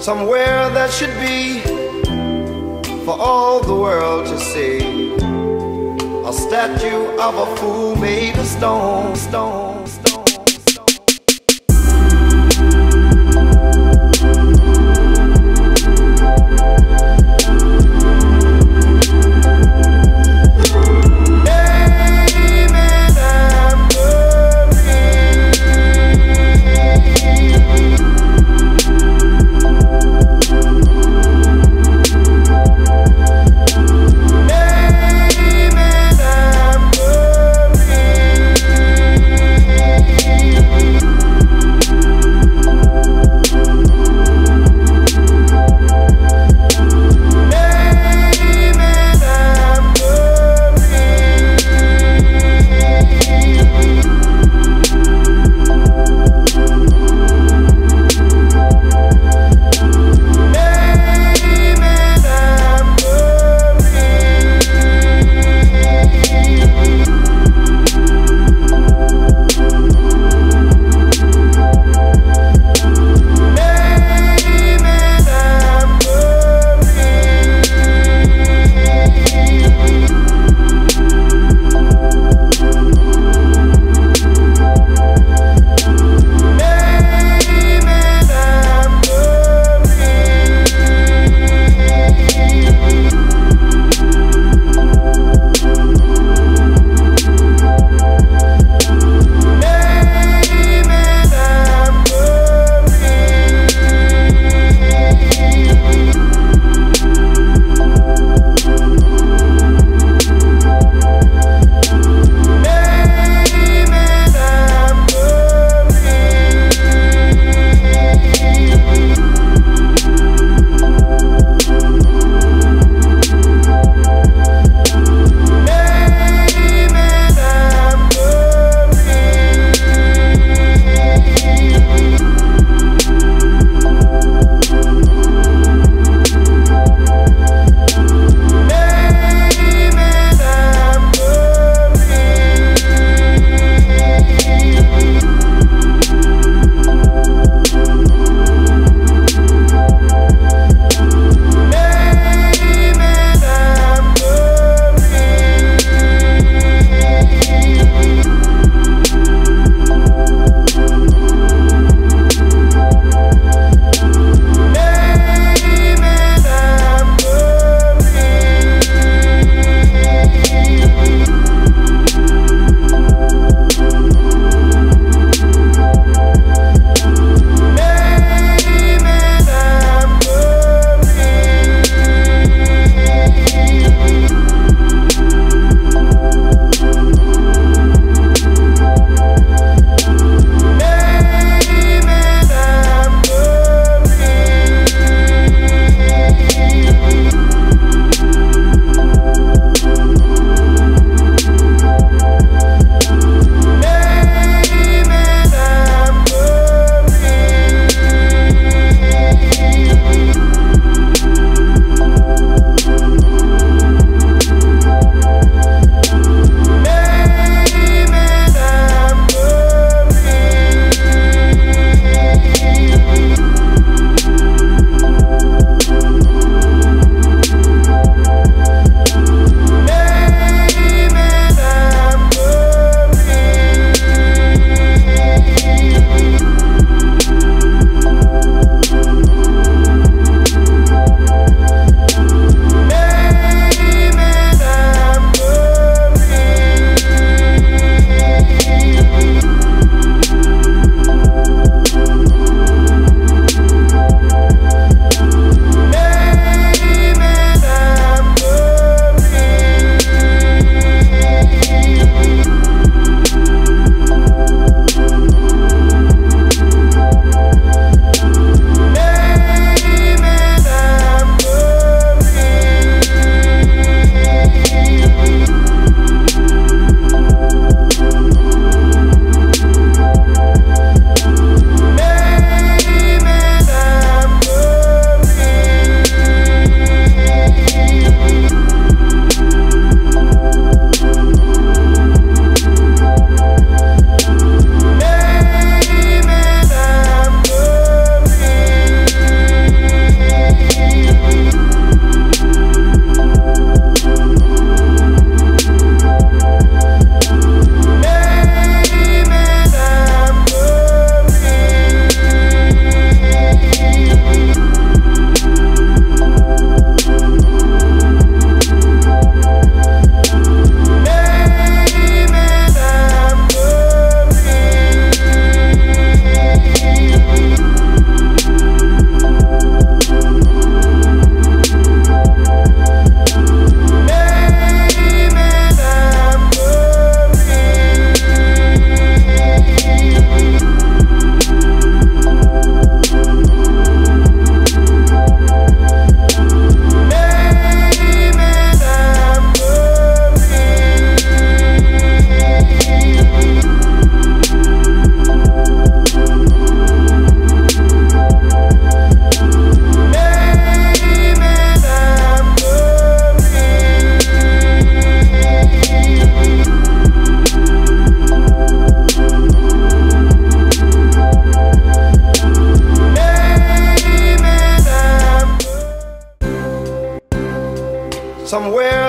somewhere that should be for all the world to see. A statue of a fool made of stone, stone, stone. Somewhere